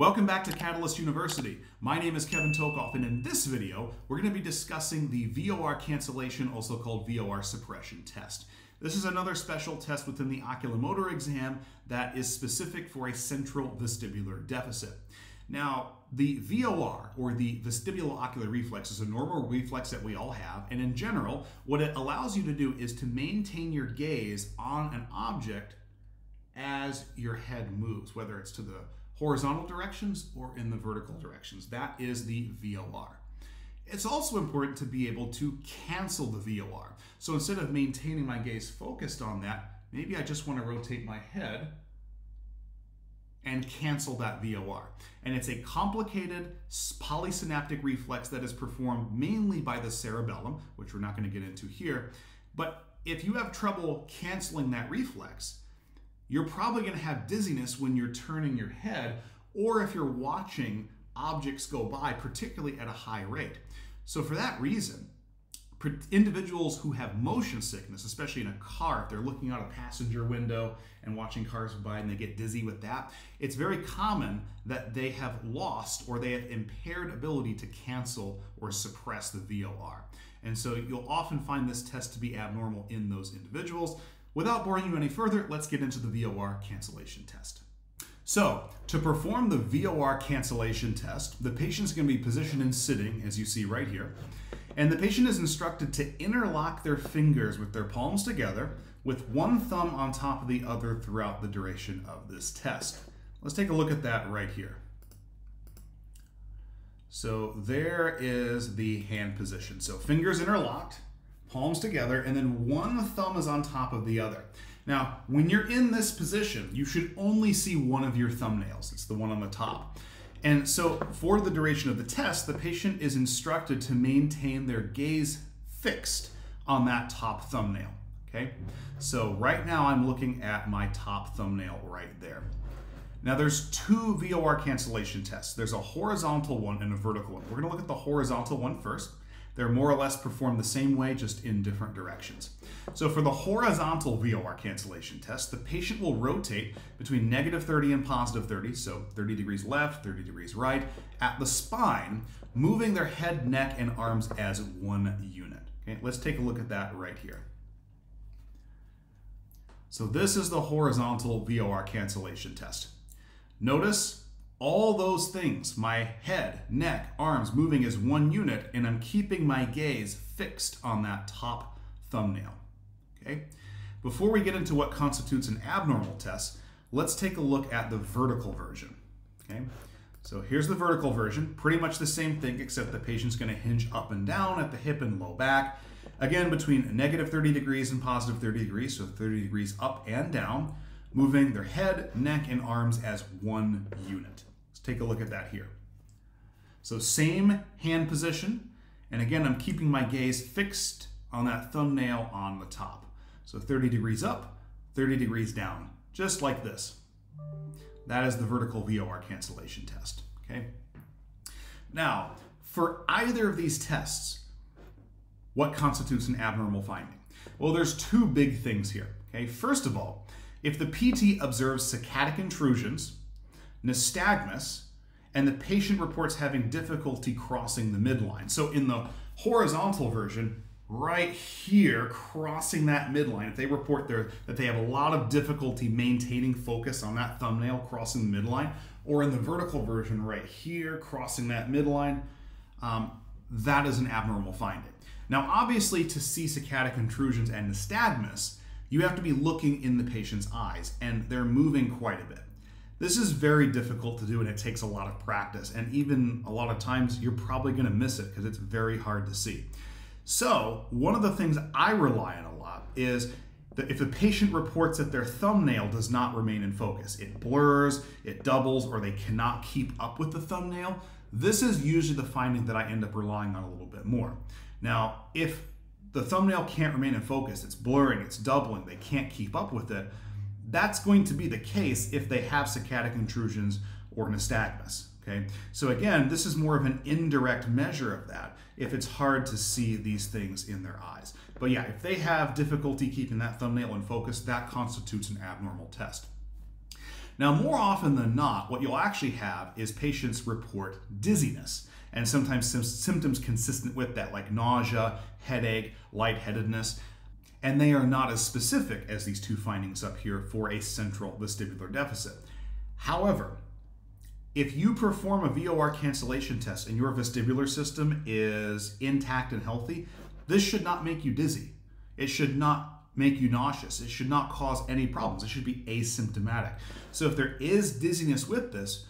Welcome back to Catalyst University. My name is Kevin Tokoph, and in this video, we're going to be discussing the VOR cancellation, also called VOR suppression test. This is another special test within the oculomotor exam that is specific for a central vestibular deficit. Now, the VOR, or the vestibulo-ocular reflex, is a normal reflex that we all have, and in general, what it allows you to do is to maintain your gaze on an object as your head moves, whether it's to the horizontal directions or in the vertical directions. That is the VOR. It's also important to be able to cancel the VOR. So instead of maintaining my gaze focused on that, maybe I just want to rotate my head and cancel that VOR. And it's a complicated polysynaptic reflex that is performed mainly by the cerebellum, which we're not going to get into here. But if you have trouble canceling that reflex, you're probably going to have dizziness when you're turning your head or if you're watching objects go by, particularly at a high rate. So, for that reason, individuals who have motion sickness, especially in a car, if they're looking out a passenger window and watching cars by and they get dizzy with that, it's very common that they have lost or they have impaired ability to cancel or suppress the VOR. And so you'll often find this test to be abnormal in those individuals. Without boring you any further, let's get into the VOR cancellation test. So, to perform the VOR cancellation test, the patient is going to be positioned in sitting, as you see right here, and the patient is instructed to interlock their fingers with their palms together with one thumb on top of the other throughout the duration of this test. Let's take a look at that right here. So there is the hand position. So fingers interlocked, palms together, and then one thumb is on top of the other. Now, when you're in this position, you should only see one of your thumbnails. It's the one on the top. And so for the duration of the test, the patient is instructed to maintain their gaze fixed on that top thumbnail, okay? So right now I'm looking at my top thumbnail right there. Now there's two VOR cancellation tests. There's a horizontal one and a vertical one. We're gonna look at the horizontal one first. They're more or less performed the same way, just in different directions. So for the horizontal VOR cancellation test, the patient will rotate between negative 30 and positive 30, so 30 degrees left, 30 degrees right, at the spine, moving their head, neck, and arms as one unit. Okay, let's take a look at that right here. So this is the horizontal VOR cancellation test. Notice all those things, my head, neck, arms moving as one unit, and I'm keeping my gaze fixed on that top thumbnail. Okay? Before we get into what constitutes an abnormal test, let's take a look at the vertical version. Okay? So here's the vertical version, pretty much the same thing, except the patient's gonna hinge up and down at the hip and low back. Again, between negative 30 degrees and positive 30 degrees, so 30 degrees up and down, moving their head, neck, and arms as one unit. Let's take a look at that here. So same hand position, and again, I'm keeping my gaze fixed on that thumbnail on the top. So 30 degrees up, 30 degrees down, just like this. That is the vertical VOR cancellation test, okay? Now, for either of these tests, what constitutes an abnormal finding? Well, there's two big things here, okay? First of all, if the PT observes saccadic intrusions, nystagmus, and the patient reports having difficulty crossing the midline. So in the horizontal version, right here, crossing that midline, if they report there that they have a lot of difficulty maintaining focus on that thumbnail crossing the midline, or in the vertical version right here, crossing that midline, um, that is an abnormal finding. Now, obviously, to see saccadic intrusions and nystagmus, you have to be looking in the patient's eyes, and they're moving quite a bit. This is very difficult to do and it takes a lot of practice. And even a lot of times you're probably going to miss it because it's very hard to see. So, one of the things I rely on a lot is that if a patient reports that their thumbnail does not remain in focus, it blurs, it doubles, or they cannot keep up with the thumbnail, this is usually the finding that I end up relying on a little bit more. Now, if the thumbnail can't remain in focus, it's blurring, it's doubling, they can't keep up with it, that's going to be the case if they have saccadic intrusions or nystagmus. Okay, so again, this is more of an indirect measure of that if it's hard to see these things in their eyes. But yeah, if they have difficulty keeping that thumbnail in focus, that constitutes an abnormal test. Now, more often than not, what you'll actually have is patients report dizziness and sometimes symptoms consistent with that, like nausea, headache, lightheadedness. And they are not as specific as these two findings up here for a central vestibular deficit. However, if you perform a VOR cancellation test and your vestibular system is intact and healthy, this should not make you dizzy. It should not make you nauseous. It should not cause any problems. It should be asymptomatic. So if there is dizziness with this,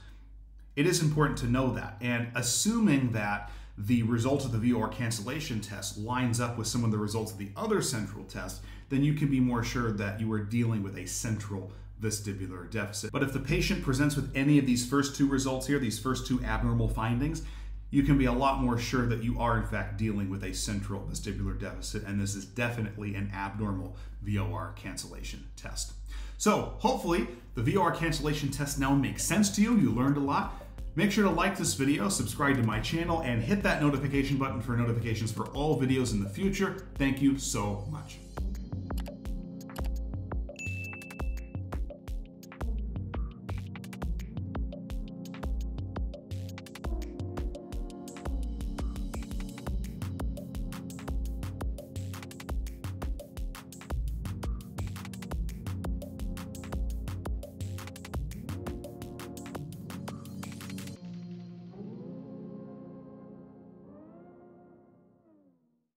it is important to know that. And assuming that the result of the VOR cancellation test lines up with some of the results of the other central test, then you can be more assured that you are dealing with a central vestibular deficit. But if the patient presents with any of these first two results here, these first two abnormal findings, you can be a lot more sure that you are in fact dealing with a central vestibular deficit and this is definitely an abnormal VOR cancellation test. So hopefully the VOR cancellation test now makes sense to you. You learned a lot. Make sure to like this video, subscribe to my channel, and hit that notification button for notifications for all videos in the future. Thank you so much.